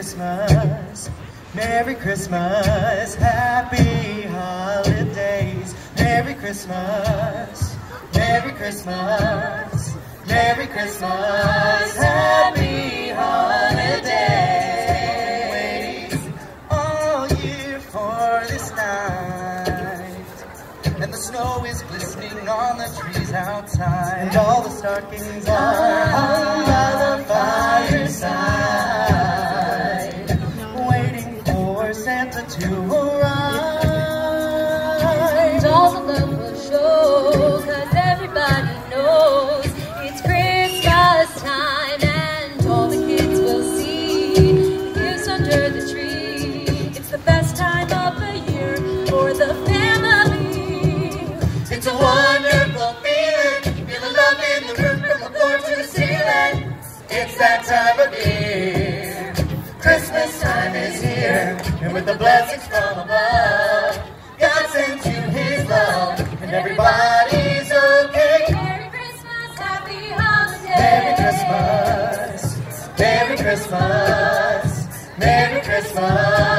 Christmas, Merry Christmas, Happy Holidays, Merry Christmas, Merry Christmas, Merry Christmas, Happy Holidays. All year for this night, and the snow is glistening on the trees outside, and all the stockings are hung that everybody knows it's Christmas time and all the kids will see gives under the tree. It's the best time of the year for the family. It's a wonderful feeling, you feel the love in the room from the floor to the ceiling. It's that time of year. Is. And with the blessings from above, God sends you his love. And everybody's okay. Merry Christmas, happy holidays. Merry Christmas. Merry Christmas. Merry Christmas.